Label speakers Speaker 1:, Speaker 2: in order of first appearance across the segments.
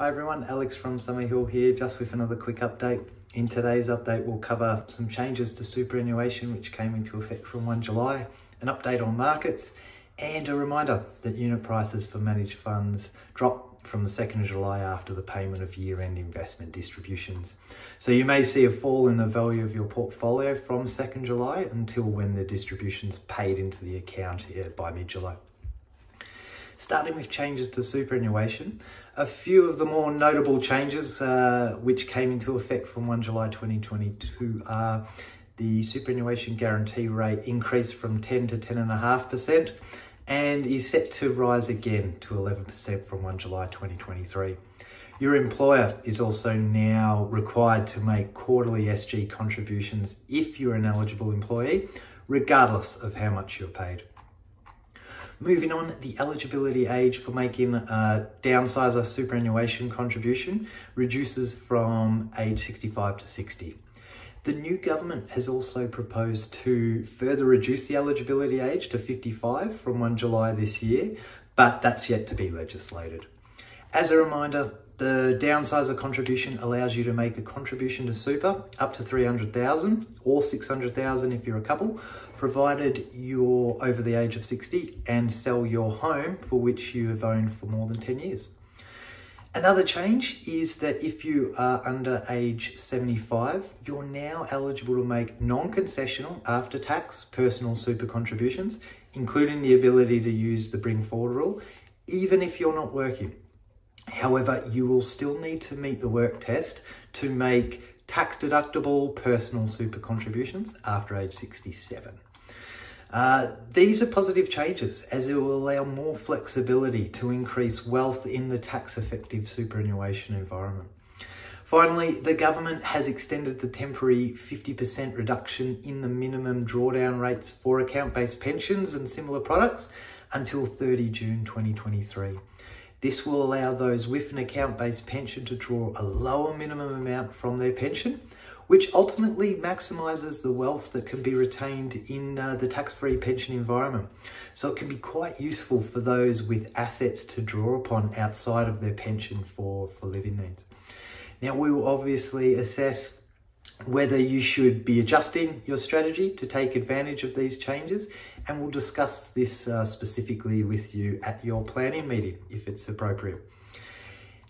Speaker 1: Hi everyone, Alex from Summerhill here, just with another quick update. In today's update, we'll cover some changes to superannuation which came into effect from 1 July, an update on markets, and a reminder that unit prices for managed funds drop from the 2nd of July after the payment of year-end investment distributions. So you may see a fall in the value of your portfolio from 2nd July until when the distributions paid into the account here by mid-July. Starting with changes to superannuation, a few of the more notable changes uh, which came into effect from 1 July 2022 are the superannuation guarantee rate increased from 10 to 10.5% and is set to rise again to 11% from 1 July 2023. Your employer is also now required to make quarterly SG contributions if you're an eligible employee, regardless of how much you're paid. Moving on, the eligibility age for making uh, a downsizer superannuation contribution reduces from age 65 to 60. The new government has also proposed to further reduce the eligibility age to 55 from 1 July this year, but that's yet to be legislated. As a reminder, the downsizer contribution allows you to make a contribution to super up to 300,000 or 600,000 if you're a couple, provided you're over the age of 60 and sell your home for which you have owned for more than 10 years. Another change is that if you are under age 75, you're now eligible to make non-concessional after tax personal super contributions, including the ability to use the bring forward rule, even if you're not working. However, you will still need to meet the work test to make tax deductible personal super contributions after age 67. Uh, these are positive changes as it will allow more flexibility to increase wealth in the tax effective superannuation environment. Finally, the government has extended the temporary 50% reduction in the minimum drawdown rates for account based pensions and similar products until 30 June 2023. This will allow those with an account-based pension to draw a lower minimum amount from their pension, which ultimately maximizes the wealth that can be retained in uh, the tax-free pension environment. So it can be quite useful for those with assets to draw upon outside of their pension for, for living needs. Now we will obviously assess whether you should be adjusting your strategy to take advantage of these changes. And we'll discuss this uh, specifically with you at your planning meeting if it's appropriate.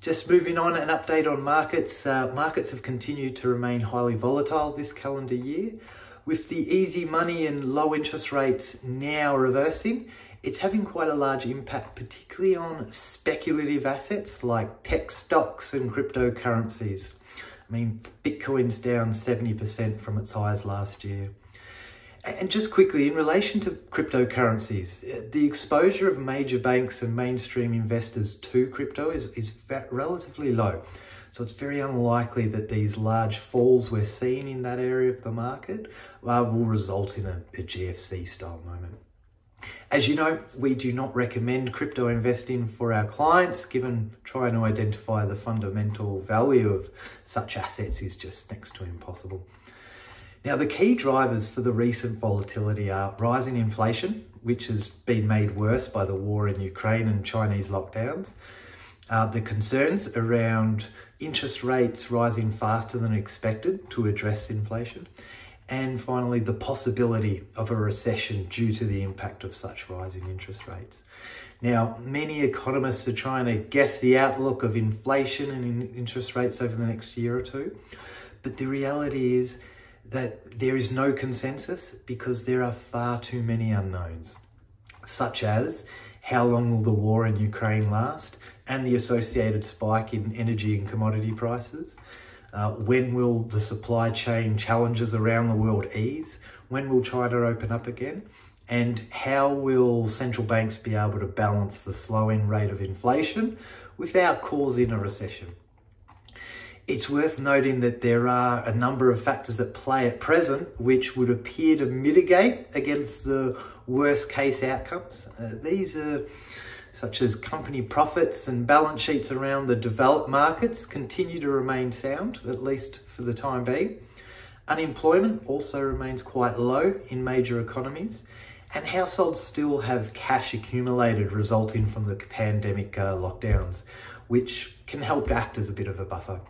Speaker 1: Just moving on, an update on markets. Uh, markets have continued to remain highly volatile this calendar year. With the easy money and low interest rates now reversing, it's having quite a large impact, particularly on speculative assets like tech stocks and cryptocurrencies. I mean, Bitcoin's down 70% from its highs last year. And just quickly, in relation to cryptocurrencies, uh, the exposure of major banks and mainstream investors to crypto is, is relatively low. So it's very unlikely that these large falls we're seeing in that area of the market uh, will result in a, a GFC style moment. As you know, we do not recommend crypto investing for our clients, given trying to identify the fundamental value of such assets is just next to impossible. Now, the key drivers for the recent volatility are rising inflation, which has been made worse by the war in Ukraine and Chinese lockdowns, uh, the concerns around interest rates rising faster than expected to address inflation, and finally, the possibility of a recession due to the impact of such rising interest rates. Now, many economists are trying to guess the outlook of inflation and interest rates over the next year or two, but the reality is that there is no consensus because there are far too many unknowns, such as how long will the war in Ukraine last and the associated spike in energy and commodity prices, uh, when will the supply chain challenges around the world ease? When will China open up again? And how will central banks be able to balance the slowing rate of inflation without causing a recession? It's worth noting that there are a number of factors at play at present which would appear to mitigate against the worst case outcomes. Uh, these are such as company profits and balance sheets around the developed markets continue to remain sound, at least for the time being. Unemployment also remains quite low in major economies, and households still have cash accumulated resulting from the pandemic uh, lockdowns, which can help act as a bit of a buffer.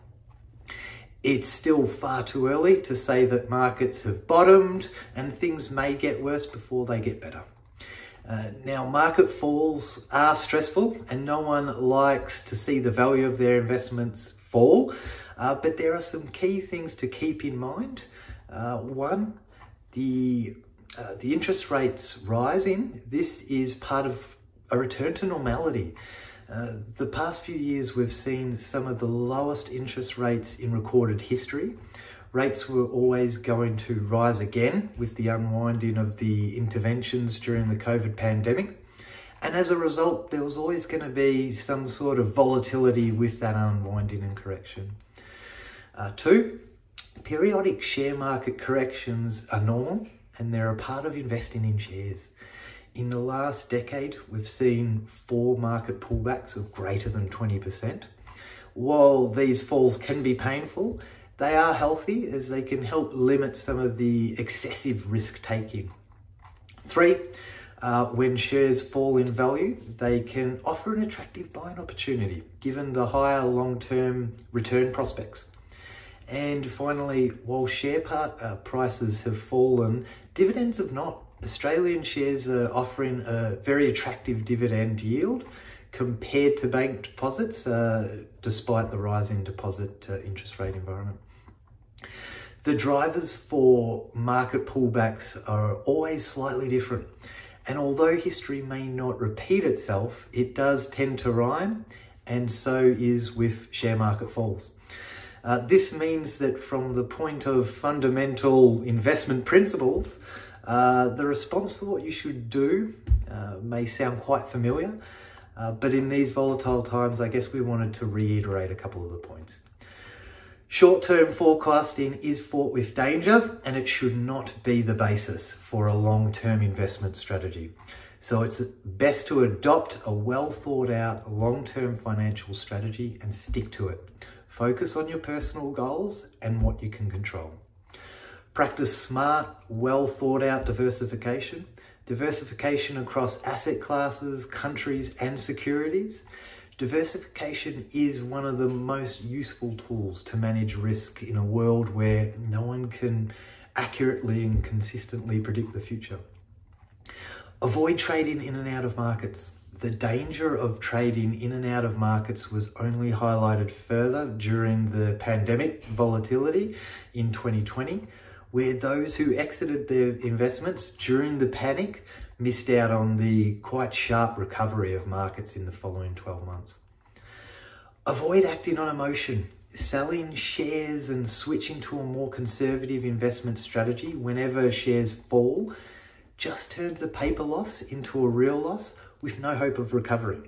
Speaker 1: It's still far too early to say that markets have bottomed and things may get worse before they get better. Uh, now, market falls are stressful and no one likes to see the value of their investments fall, uh, but there are some key things to keep in mind. Uh, one, the, uh, the interest rates rising, this is part of a return to normality. Uh, the past few years, we've seen some of the lowest interest rates in recorded history. Rates were always going to rise again with the unwinding of the interventions during the COVID pandemic. And as a result, there was always going to be some sort of volatility with that unwinding and correction. Uh, two, periodic share market corrections are normal and they're a part of investing in shares. In the last decade, we've seen four market pullbacks of greater than 20%. While these falls can be painful, they are healthy as they can help limit some of the excessive risk taking. Three, uh, when shares fall in value, they can offer an attractive buying opportunity given the higher long term return prospects. And finally, while share uh, prices have fallen, dividends have not. Australian shares are offering a very attractive dividend yield compared to bank deposits, uh, despite the rising deposit uh, interest rate environment. The drivers for market pullbacks are always slightly different. And although history may not repeat itself, it does tend to rhyme, and so is with share market falls. Uh, this means that from the point of fundamental investment principles, uh, the response for what you should do uh, may sound quite familiar, uh, but in these volatile times, I guess we wanted to reiterate a couple of the points. Short term forecasting is fraught with danger and it should not be the basis for a long term investment strategy. So it's best to adopt a well thought out long term financial strategy and stick to it. Focus on your personal goals and what you can control. Practice smart, well thought out diversification, diversification across asset classes, countries, and securities. Diversification is one of the most useful tools to manage risk in a world where no one can accurately and consistently predict the future. Avoid trading in and out of markets. The danger of trading in and out of markets was only highlighted further during the pandemic volatility in 2020 where those who exited their investments during the panic missed out on the quite sharp recovery of markets in the following 12 months. Avoid acting on emotion. Selling shares and switching to a more conservative investment strategy whenever shares fall just turns a paper loss into a real loss with no hope of recovery.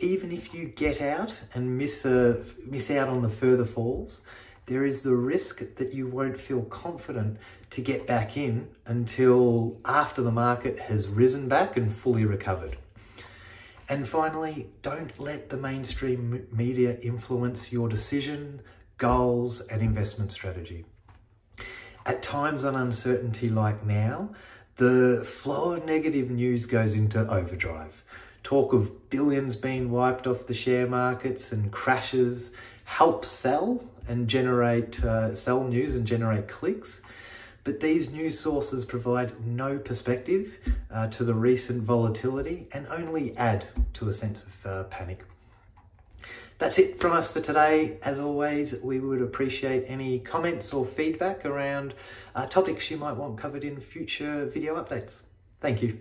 Speaker 1: Even if you get out and miss, a, miss out on the further falls, there is the risk that you won't feel confident to get back in until after the market has risen back and fully recovered. And finally, don't let the mainstream media influence your decision, goals, and investment strategy. At times of uncertainty like now, the flow of negative news goes into overdrive. Talk of billions being wiped off the share markets and crashes help sell and generate, uh, sell news and generate clicks. But these news sources provide no perspective uh, to the recent volatility and only add to a sense of uh, panic. That's it from us for today. As always, we would appreciate any comments or feedback around uh, topics you might want covered in future video updates. Thank you.